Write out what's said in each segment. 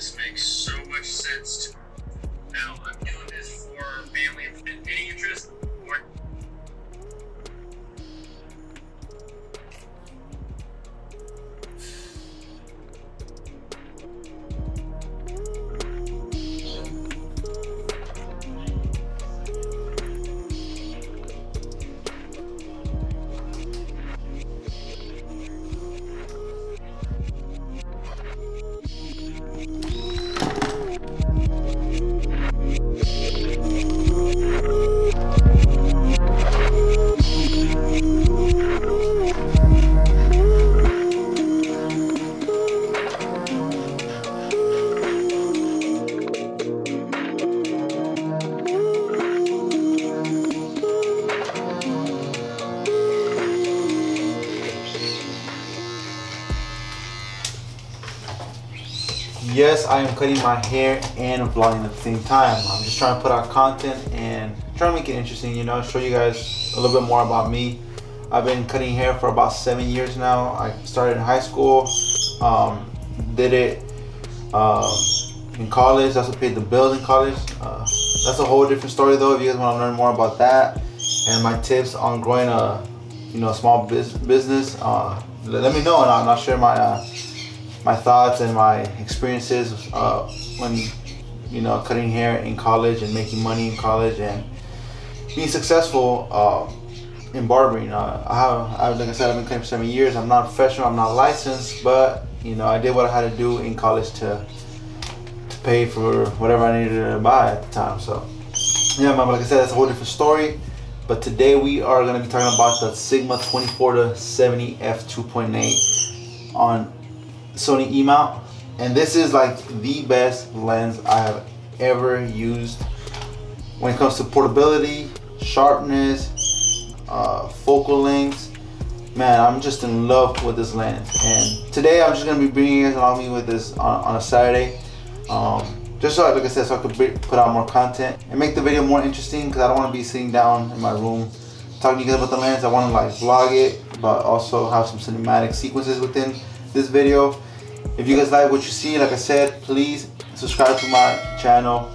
this makes so much sense to me. Now, I'm doing this for Yes, I am cutting my hair and vlogging at the same time. I'm just trying to put out content and trying to make it interesting, you know, show you guys a little bit more about me. I've been cutting hair for about seven years now. I started in high school, um, did it um, in college. That's what paid the bills in college. Uh, that's a whole different story though. If you guys want to learn more about that and my tips on growing a, you know, small business, uh, let me know and I'll, I'll share my uh, my thoughts and my experiences uh, when you know cutting hair in college and making money in college and being successful uh, in barbering. Uh, I have, like I said, I've been cutting for seven years. I'm not professional. I'm not licensed, but you know I did what I had to do in college to to pay for whatever I needed to buy at the time. So yeah, man. Like I said, that's a whole different story. But today we are going to be talking about the Sigma 24 to 70 f 2.8 on Sony E-mount and this is like the best lens I have ever used when it comes to portability, sharpness, uh, focal length. Man, I'm just in love with this lens. And today I'm just gonna be bringing you guys along me with this on, on a Saturday. Um, just so, like I said, so I could put out more content and make the video more interesting because I don't want to be sitting down in my room talking to you guys about the lens. I want to like vlog it, but also have some cinematic sequences within this video. If you guys like what you see, like I said, please subscribe to my channel.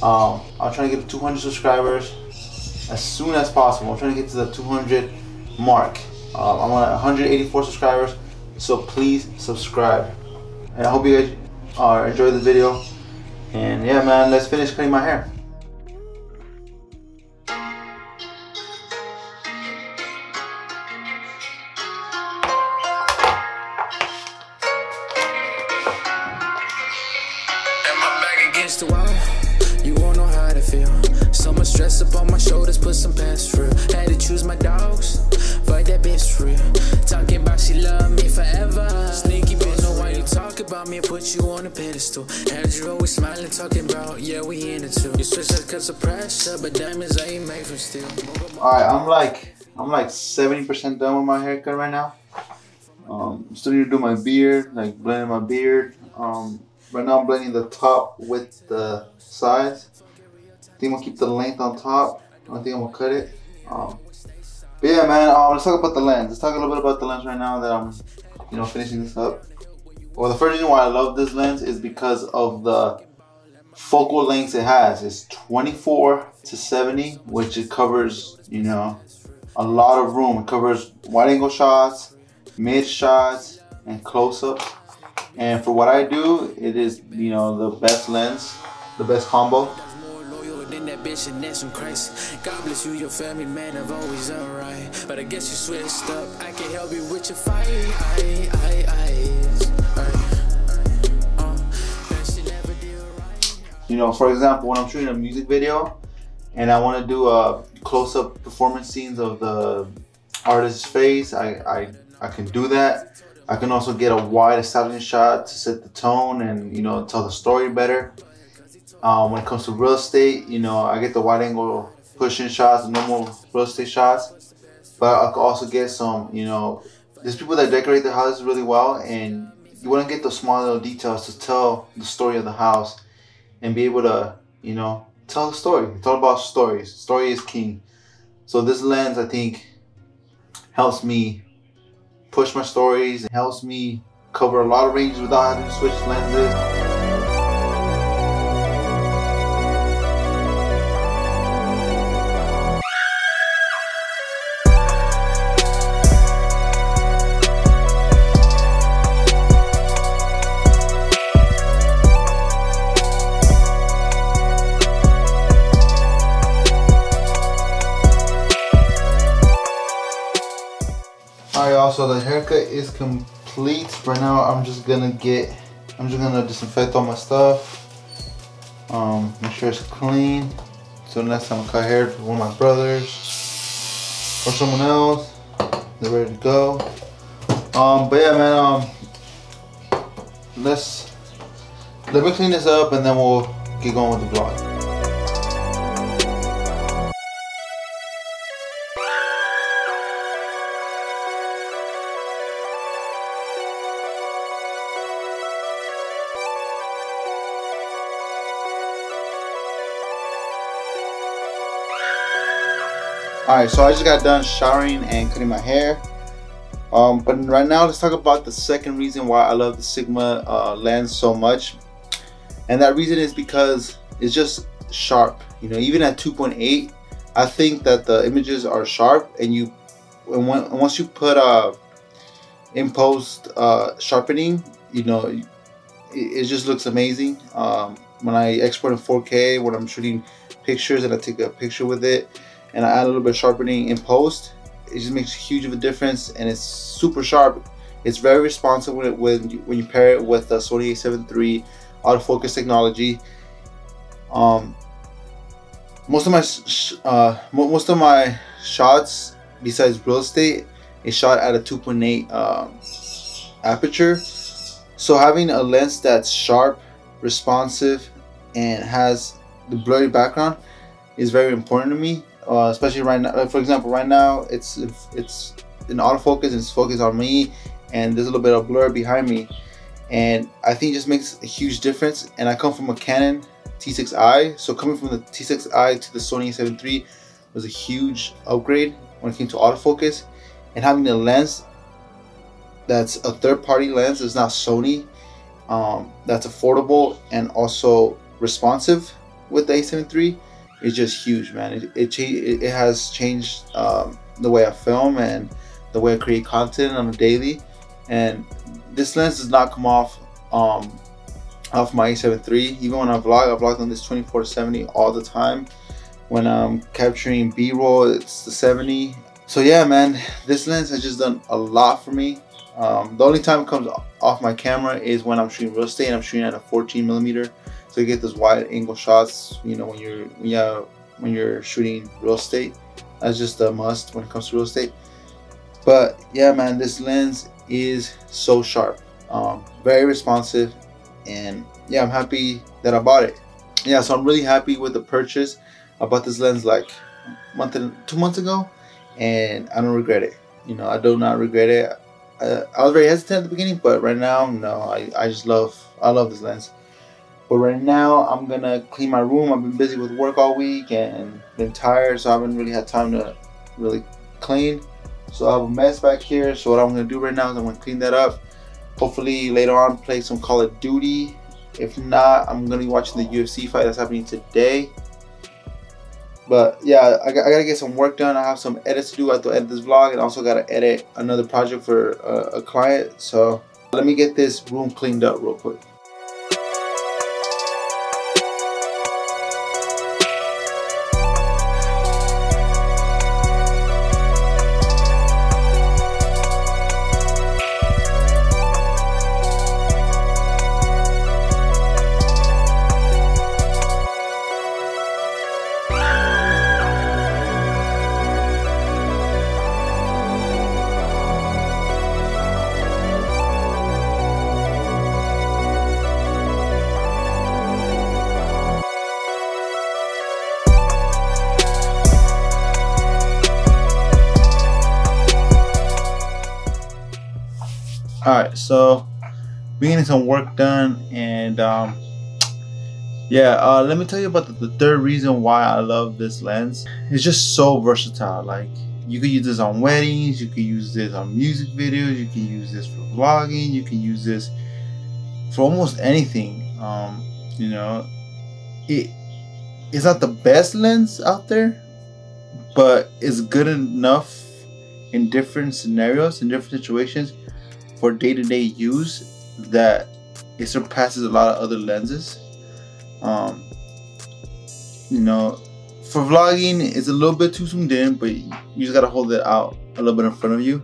Um, I'm trying to get to 200 subscribers as soon as possible. I'm trying to get to the 200 mark. Um, I'm on 184 subscribers, so please subscribe. And I hope you guys uh, enjoy the video. And yeah, man, let's finish cutting my hair. Put you on a pedestal. Had you always smiling, talking about, yeah, we in it too. You switch up cause of pressure, but diamonds ain't made from steel. Alright, I'm like I'm like 70% done with my haircut right now. Um, still need to do my beard, like blending my beard. Um, right now I'm blending the top with the sides. I think I'm gonna keep the length on top. I think I'm gonna cut it. Um, but yeah, man, um, let's talk about the lens. Let's talk a little bit about the lens right now that I'm, you know, finishing this up. Well, the first reason why I love this lens is because of the focal lengths it has. It's 24 to 70, which it covers, you know, a lot of room. It covers wide angle shots, mid shots, and close ups. And for what I do, it is, you know, the best lens, the best combo. God bless you, your family, man, I've always done right. But I guess you switched up. I can help you with your fight. You know, for example, when I'm shooting a music video and I want to do a close-up performance scenes of the artist's face, I, I, I can do that. I can also get a wide establishing shot to set the tone and, you know, tell the story better. Um, when it comes to real estate, you know, I get the wide angle push-in shots, normal real estate shots. But I could also get some, you know, there's people that decorate their houses really well and you want to get those small little details to tell the story of the house and be able to, you know, tell a story. It's all about stories. Story is king. So this lens, I think, helps me push my stories. It helps me cover a lot of ranges without having to switch lenses. So the haircut is complete. Right now, I'm just gonna get, I'm just gonna disinfect all my stuff. Um, make sure it's clean. So next time I cut hair with one of my brothers or someone else, they're ready to go. Um, but yeah, man, um, let's, let me clean this up and then we'll get going with the vlog. Alright, so I just got done showering and cutting my hair. Um, but right now, let's talk about the second reason why I love the Sigma uh, lens so much. And that reason is because it's just sharp. You know, even at 2.8, I think that the images are sharp and you, and when, once you put uh, in post uh, sharpening, you know, it, it just looks amazing. Um, when I export in 4K, when I'm shooting pictures and I take a picture with it, and I add a little bit of sharpening in post, it just makes a huge of a difference and it's super sharp. It's very responsive when, it, when, you, when you pair it with the Sony a7 III autofocus technology. Um, most of my uh, most of my shots, besides real estate, is shot at a 2.8 um, aperture. So having a lens that's sharp, responsive, and has the blurry background is very important to me uh, especially right now. For example, right now it's it's in autofocus and it's focused on me, and there's a little bit of blur behind me, and I think it just makes a huge difference. And I come from a Canon T6i, so coming from the T6i to the Sony a7 III was a huge upgrade when it came to autofocus, and having a lens that's a third-party lens, is not Sony, um, that's affordable and also responsive with the a7 III is just huge, man. It it, it has changed um, the way I film and the way I create content on a daily. And this lens does not come off um, off my a7 III. Even when I vlog, I vlog on this 24-70 all the time. When I'm capturing B-roll, it's the 70. So yeah, man, this lens has just done a lot for me. Um, the only time it comes off my camera is when I'm shooting real estate and I'm shooting at a 14 millimeter so you get those wide angle shots you know when you're yeah when you're shooting real estate. That's just a must when it comes to real estate. But yeah man this lens is so sharp. Um, very responsive and yeah i'm happy that i bought it. Yeah so i'm really happy with the purchase. I bought this lens like month and two months ago and i don't regret it. You know i do not regret it. I, I was very hesitant at the beginning but right now no i, I just love i love this lens but right now, I'm gonna clean my room. I've been busy with work all week and been tired, so I haven't really had time to really clean. So I have a mess back here. So what I'm gonna do right now is I'm gonna clean that up. Hopefully later on play some Call of Duty. If not, I'm gonna be watching the UFC fight that's happening today. But yeah, I, I gotta get some work done. I have some edits to do. I have to edit this vlog and also gotta edit another project for a, a client. So let me get this room cleaned up real quick. All right so we getting some work done and um, yeah uh, let me tell you about the, the, third reason why I love this lens. It's just so versatile like you could use this on weddings you could use this on music videos you can use this for vlogging you can use this for almost anything um, you know. It it's not the best lens out there but it's good enough in different scenarios in different situations for day-to-day use that it surpasses a lot of other lenses um, you know for vlogging it's a little bit too zoomed in but you just gotta hold it out a little bit in front of you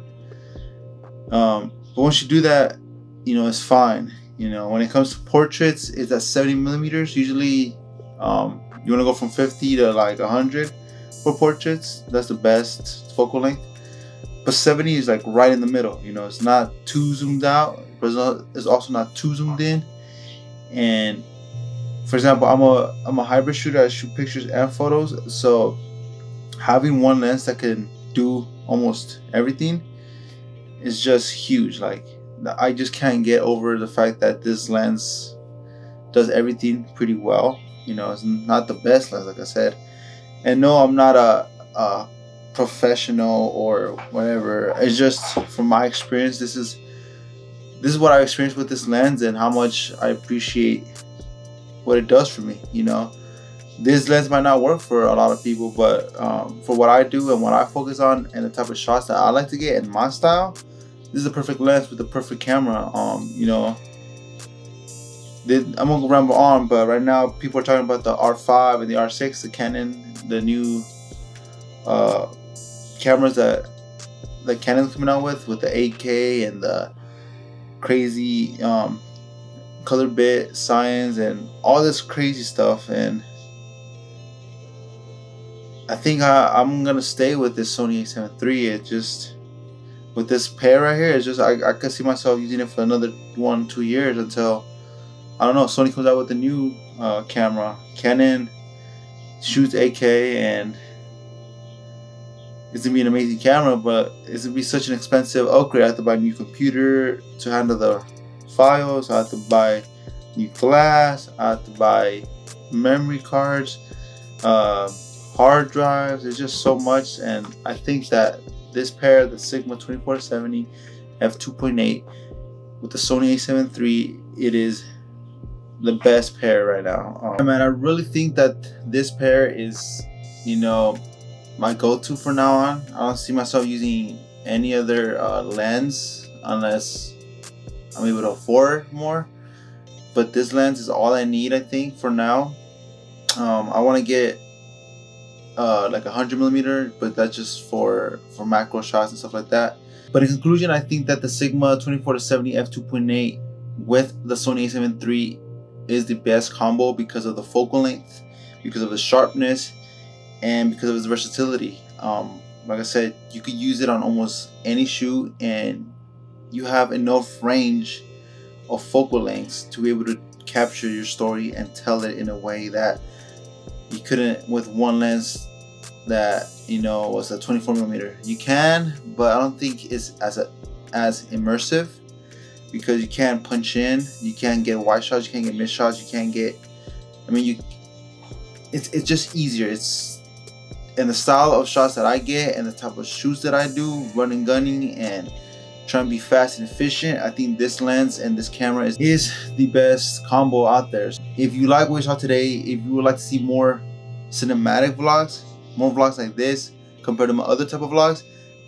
Um, but once you do that, you know it's fine. You know when it comes to portraits, it's at 70 millimeters. Usually, um, you want to go from 50 to like 100 for portraits. That's the best focal length. But 70 is like right in the middle. You know, it's not too zoomed out, but it's also not too zoomed in. And for example, I'm a I'm a hybrid shooter. I shoot pictures and photos. So having one lens that can do almost everything is just huge. Like I just can't get over the fact that this lens does everything pretty well. You know, it's not the best lens, like I said. And no, I'm not a, a professional or whatever. It's just from my experience. This is this is what I experienced with this lens and how much I appreciate what it does for me. You know, this lens might not work for a lot of people, but um, for what I do and what I focus on and the type of shots that I like to get in my style, this is a perfect lens with the perfect camera. Um, you know, I'm gonna ramble on, but right now people are talking about the R5 and the R6, the Canon, the new uh, cameras that the Canon's coming out with, with the 8K and the crazy um, color bit science and all this crazy stuff and I think I, am gonna stay with this Sony a7 III. It just with this pair right here, it's just I, I could see myself using it for another one, two years until I don't know, Sony comes out with a new uh, camera. Canon shoots 8K and it's gonna be an amazing camera, but it's gonna be such an expensive upgrade. I have to buy a new computer to handle the files. I have to buy new glass. I have to buy memory cards, uh, hard drives. There's just so much, and I think that this pair, the Sigma 2470 f2.8 with the Sony a7 III, it is the best pair right now. Um, man, I really think that this pair is, you know, my go-to for now on. I don't see myself using any other uh, lens unless I'm able to afford more. But this lens is all I need, I think, for now. Um, I want to get uh, like a hundred millimeter, but that's just for for macro shots and stuff like that. But in conclusion, I think that the Sigma 24 to 70 f2.8 with the Sony a7 III is the best combo because of the focal length, because of the sharpness, and because of its versatility. Um, like I said, you could use it on almost any shoot, and you have enough range of focal lengths to be able to capture your story and tell it in a way that you couldn't with one lens that you know was a 24 millimeter. You can, but I don't think it's as a, as immersive because you can't punch in, you can't get wide shots, you can't get mid shots, you can't get. I mean, you. It's it's just easier. It's and the style of shots that I get and the type of shoots that I do, running, gunning, and trying to be fast and efficient, I think this lens and this camera is, is the best combo out there. If you like what you saw today, if you would like to see more cinematic vlogs, more vlogs like this compared to my other type of vlogs,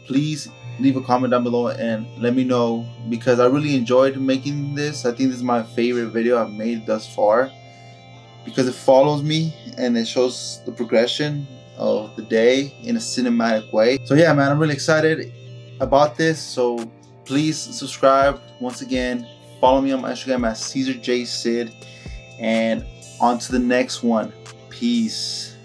please leave a comment down below and let me know because I really enjoyed making this. I think this is my favorite video I've made thus far because it follows me and it shows the progression of the day in a cinematic way. So yeah, man, I'm really excited about this. So please subscribe once again. Follow me on my Instagram at Cesar J Cid. And on to the next one. Peace.